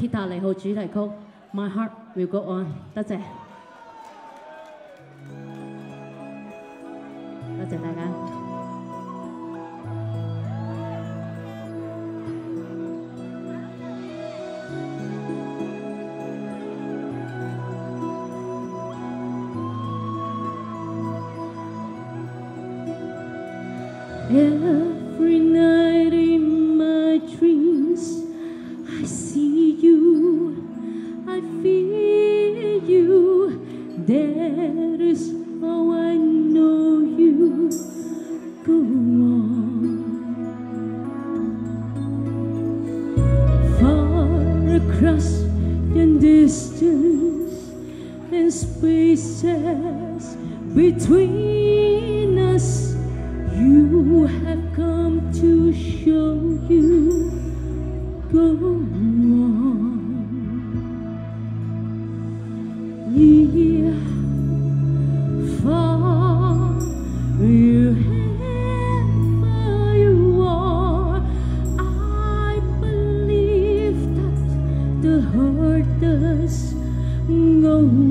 铁达尼号主题曲《My Heart Will Go On》，多谢，多谢大家。Every Across the distance and spaces between us. You have come to show you go on. Near, go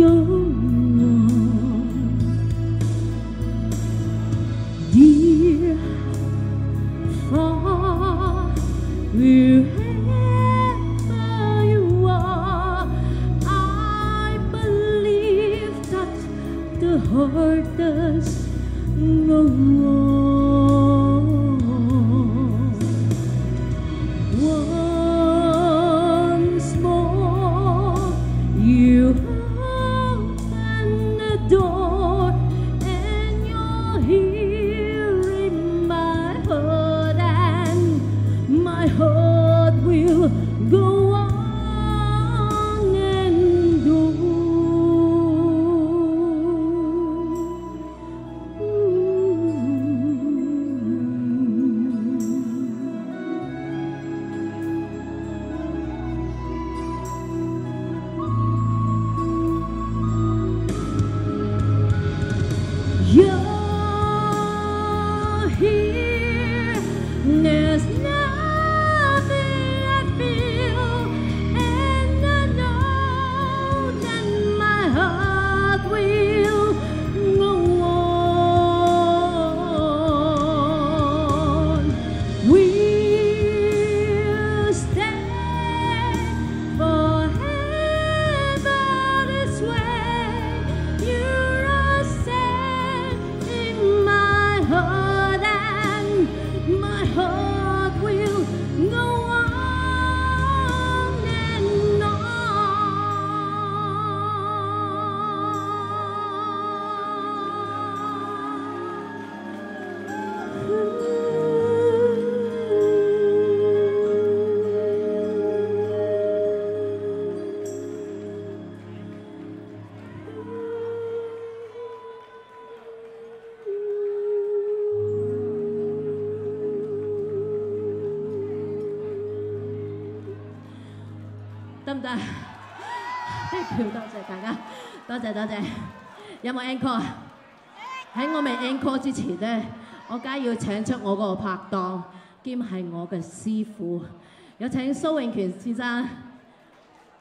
Go on. Dear, far, wherever you are, I believe that the heart does go on. There's 得唔得？呢 票多謝大家，多謝多謝。有冇 encore？喺我未 encore 之前咧，我梗係要請出我個拍檔兼係我嘅師傅，有請蘇永權先生。